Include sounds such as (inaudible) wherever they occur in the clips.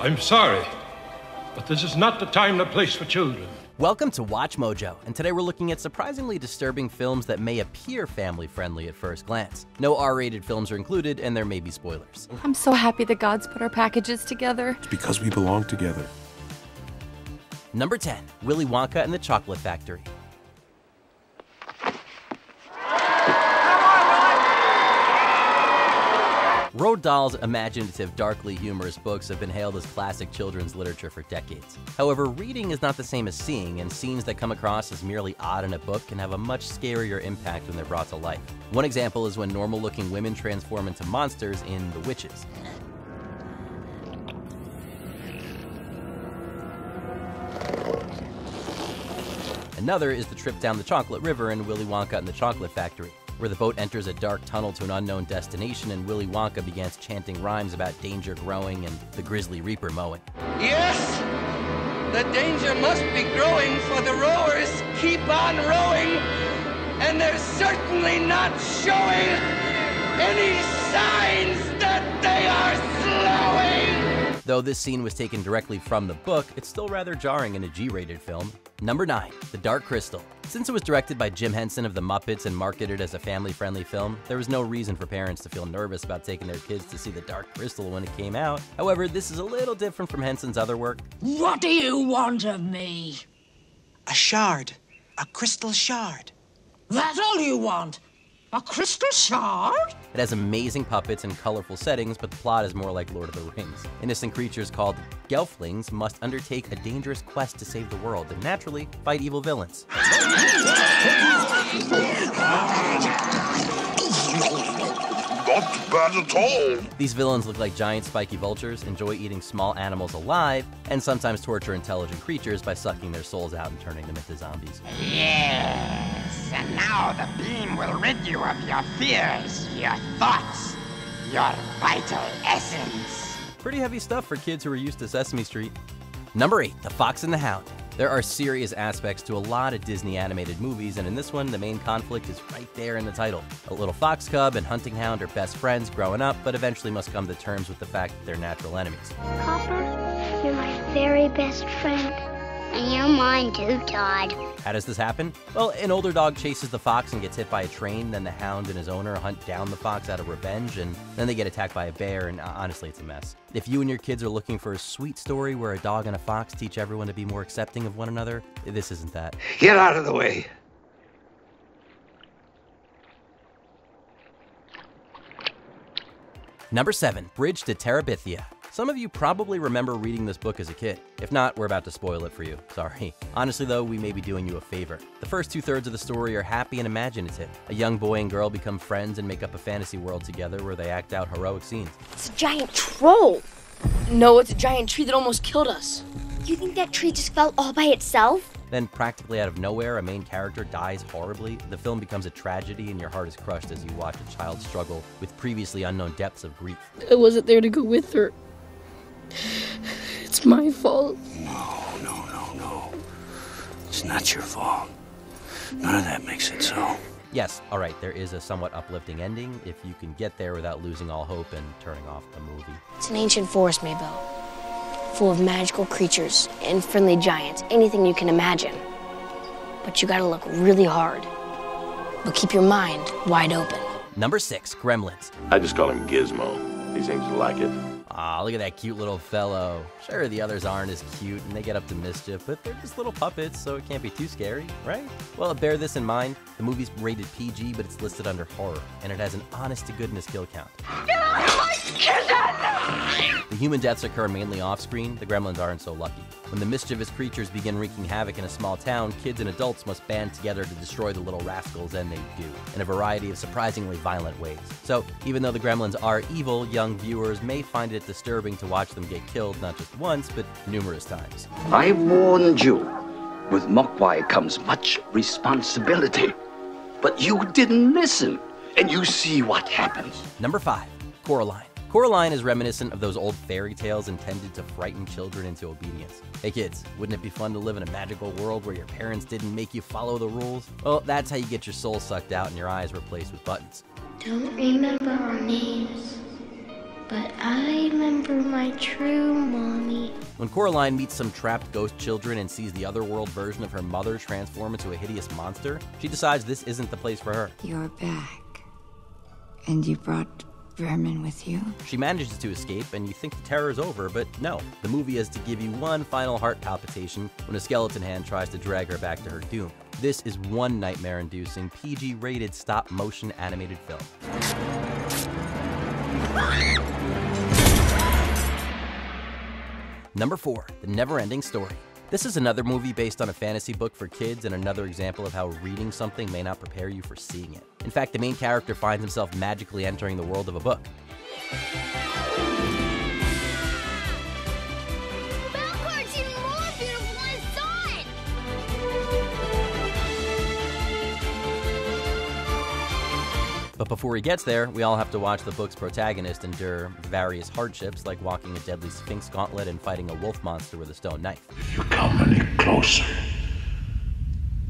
I'm sorry, but this is not the time and place for children. Welcome to Watch Mojo, and today we're looking at surprisingly disturbing films that may appear family friendly at first glance. No R rated films are included, and there may be spoilers. I'm so happy the gods put our packages together. It's because we belong together. Number 10 Willy Wonka and the Chocolate Factory. Roald Dahl's imaginative, darkly humorous books have been hailed as classic children's literature for decades. However, reading is not the same as seeing, and scenes that come across as merely odd in a book can have a much scarier impact when they're brought to life. One example is when normal looking women transform into monsters in The Witches. Another is the trip down the Chocolate River in Willy Wonka and the Chocolate Factory, where the boat enters a dark tunnel to an unknown destination and Willy Wonka begins chanting rhymes about danger growing and the Grisly Reaper mowing. Yes, the danger must be growing, for the rowers keep on rowing, and they're certainly not showing any signs that they are slowing. Though this scene was taken directly from the book, it's still rather jarring in a G rated film. Number 9 The Dark Crystal. Since it was directed by Jim Henson of The Muppets and marketed as a family friendly film, there was no reason for parents to feel nervous about taking their kids to see The Dark Crystal when it came out. However, this is a little different from Henson's other work. What do you want of me? A shard. A crystal shard. That's all you want? A crystal shard? It has amazing puppets and colorful settings, but the plot is more like Lord of the Rings. Innocent creatures called Gelflings must undertake a dangerous quest to save the world and naturally fight evil villains. (laughs) Not bad at all. These villains look like giant spiky vultures, enjoy eating small animals alive, and sometimes torture intelligent creatures by sucking their souls out and turning them into zombies. Yes, and now the beam will rid you of your fears, your thoughts, your vital essence. Pretty heavy stuff for kids who are used to Sesame Street. Number 8 The Fox and the Hound. There are serious aspects to a lot of Disney animated movies, and in this one, the main conflict is right there in the title. A little fox cub and hunting hound are best friends growing up, but eventually must come to terms with the fact that they're natural enemies. Copper, you're my very best friend. And you're mine too, Todd. How does this happen? Well, an older dog chases the fox and gets hit by a train, then the hound and his owner hunt down the fox out of revenge, and then they get attacked by a bear, and uh, honestly, it's a mess. If you and your kids are looking for a sweet story where a dog and a fox teach everyone to be more accepting of one another, this isn't that. Get out of the way. Number 7 Bridge to Terabithia. Some of you probably remember reading this book as a kid. If not, we're about to spoil it for you. (laughs) Sorry. Honestly, though, we may be doing you a favor. The first two thirds of the story are happy and imaginative. A young boy and girl become friends and make up a fantasy world together where they act out heroic scenes. It's a giant troll. No, it's a giant tree that almost killed us. You think that tree just fell all by itself? Then, practically out of nowhere, a main character dies horribly. The film becomes a tragedy, and your heart is crushed as you watch a child struggle with previously unknown depths of grief. Uh, I wasn't there to go with her. It's my fault. No, no, no, no. It's not your fault. None of that makes it so. Yes, alright, there is a somewhat uplifting ending if you can get there without losing all hope and turning off the movie. It's an ancient forest, May Belle. Full of magical creatures and friendly giants, anything you can imagine. But you gotta look really hard. But keep your mind wide open. Number 6 Gremlins. I just call him Gizmo. He seems to like it. Ah, look at that cute little fellow. Sure, the others aren't as cute and they get up to mischief, but they're just little puppets, so it can't be too scary, right? Well, bear this in mind the movie's rated PG, but it's listed under horror, and it has an honest to goodness kill count. Get out of my! The human deaths occur mainly off screen, the gremlins aren't so lucky. When the mischievous creatures begin wreaking havoc in a small town, kids and adults must band together to destroy the little rascals, and they do, in a variety of surprisingly violent ways. So, even though the gremlins are evil, young viewers may find it disturbing to watch them get killed not just once, but numerous times. I warned you. With Mogwai comes much responsibility. But you didn't listen, and you see what happens. Number 5 Coraline. Coraline is reminiscent of those old fairy tales intended to frighten children into obedience. Hey kids, wouldn't it be fun to live in a magical world where your parents didn't make you follow the rules? Well, that's how you get your soul sucked out and your eyes replaced with buttons. Don't remember our names, but I remember my true mommy. When Coraline meets some trapped ghost children and sees the otherworld version of her mother transform into a hideous monster, she decides this isn't the place for her. You're back. And you brought vermin with you? She manages to escape, and you think the terror is over, but no. The movie is to give you one final heart palpitation when a skeleton hand tries to drag her back to her doom. This is one nightmare inducing, PG rated stop motion animated film. Number 4 The Never Ending Story. This is another movie based on a fantasy book for kids and another example of how reading something may not prepare you for seeing it. In fact, the main character finds himself magically entering the world of a book. But before he gets there, we all have to watch the book's protagonist endure various hardships like walking a deadly sphinx gauntlet and fighting a wolf monster with a stone knife. If you come any closer,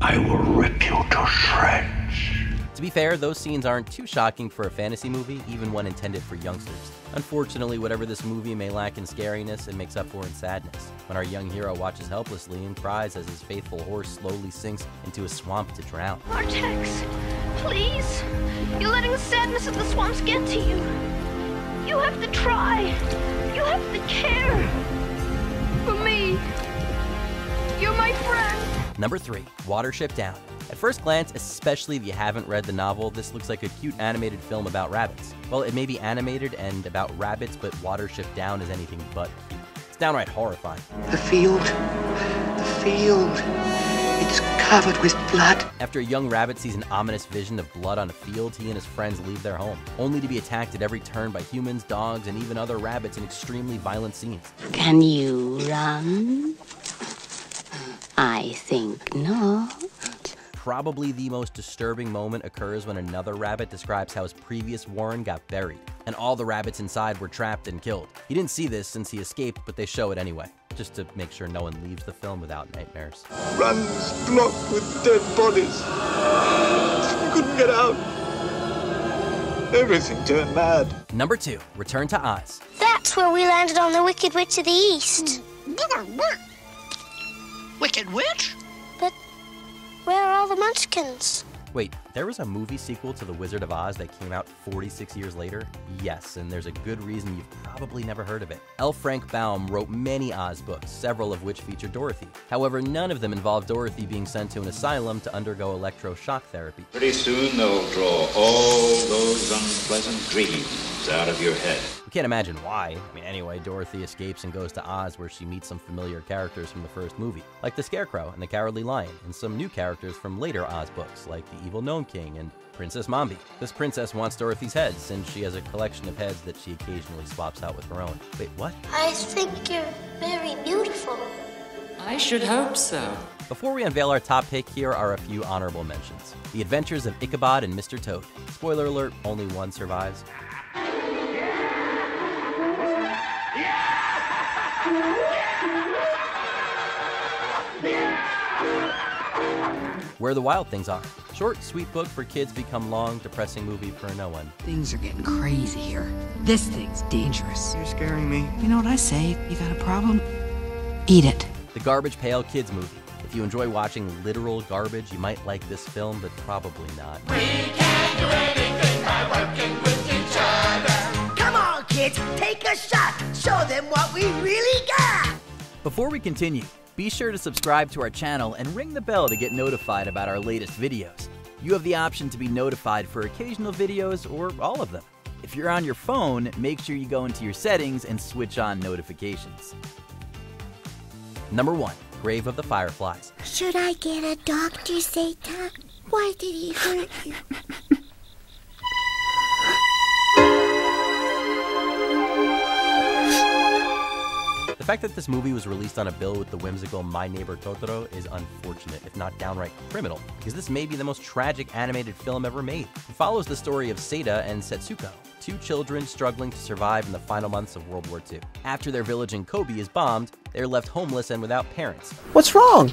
I will rip you to shreds. To be fair, those scenes aren't too shocking for a fantasy movie, even one intended for youngsters. Unfortunately, whatever this movie may lack in scariness, it makes up for in sadness. When our young hero watches helplessly and cries as his faithful horse slowly sinks into a swamp to drown. Artax, please. You're letting the sadness of the swamps get to you. You have to try. You have to care. For me. You're my friend. Number 3. Watership Down. At first glance, especially if you haven't read the novel, this looks like a cute animated film about rabbits. Well, it may be animated and about rabbits, but Watership Down is anything but cute. It's downright horrifying. The field. The field. It's covered with blood. After a young rabbit sees an ominous vision of blood on a field, he and his friends leave their home, only to be attacked at every turn by humans, dogs, and even other rabbits in extremely violent scenes. Can you run? I think not. Probably the most disturbing moment occurs when another rabbit describes how his previous warren got buried, and all the rabbits inside were trapped and killed. He didn't see this since he escaped, but they show it anyway, just to make sure no one leaves the film without nightmares. Runs blocked with dead bodies. You couldn't get out. Everything turned mad. Number 2. Return to Oz. That's where we landed on the Wicked Witch of the East. Wicked Witch? But where are all the munchkins? There was a movie sequel to The Wizard of Oz that came out 46 years later? Yes, and there's a good reason you've probably never heard of it. L. Frank Baum wrote many Oz books, several of which feature Dorothy. However, none of them involve Dorothy being sent to an asylum to undergo electroshock therapy. Pretty soon they'll draw all those unpleasant dreams out of your head. We can't imagine why. I mean, anyway, Dorothy escapes and goes to Oz where she meets some familiar characters from the first movie, like the Scarecrow and the Cowardly Lion, and some new characters from later Oz books, like the Evil Nome King and Princess Mombi. This princess wants Dorothy's head since she has a collection of heads that she occasionally swaps out with her own. Wait, what? I think you're very beautiful. I should hope so. Before we unveil our top pick, here are a few honorable mentions. The Adventures of Ichabod and Mr. Toad. Spoiler alert, only one survives. Where the Wild Things Are. Short, sweet book for kids become long, depressing movie for no one. Things are getting crazy here. This thing's dangerous. You're scaring me. You know what I say? You got a problem? Eat it. The Garbage Pail Kids movie. If you enjoy watching literal garbage, you might like this film, but probably not. We can do anything by working with each other. Come on, kids, take a shot. Show them what we really got. Before we continue, be sure to subscribe to our channel and ring the bell to get notified about our latest videos. You have the option to be notified for occasional videos or all of them. If you're on your phone, make sure you go into your settings and switch on notifications. Number 1. Grave of the Fireflies. Should I get a doctor, Seita? Why did he hurt you? (laughs) The fact that this movie was released on a bill with the whimsical My Neighbor Totoro is unfortunate, if not downright criminal, because this may be the most tragic animated film ever made. It follows the story of Seita and Setsuko, two children struggling to survive in the final months of World War II. After their village in Kobe is bombed, they are left homeless and without parents. What's wrong?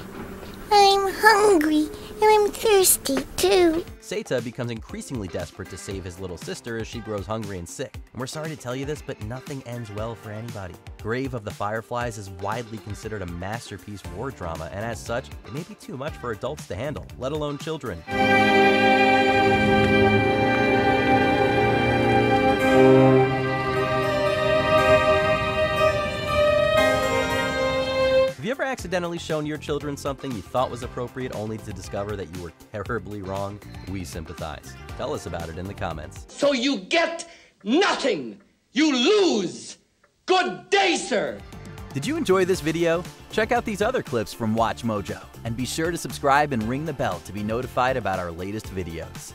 I'm hungry and I'm thirsty too. Seita becomes increasingly desperate to save his little sister as she grows hungry and sick. And we're sorry to tell you this, but nothing ends well for anybody. Grave of the Fireflies is widely considered a masterpiece war drama, and as such, it may be too much for adults to handle, let alone children. Accidentally shown your children something you thought was appropriate only to discover that you were terribly wrong? We sympathize. Tell us about it in the comments. So you get nothing. You lose. Good day, sir. Did you enjoy this video? Check out these other clips from Watch Mojo, and be sure to subscribe and ring the bell to be notified about our latest videos.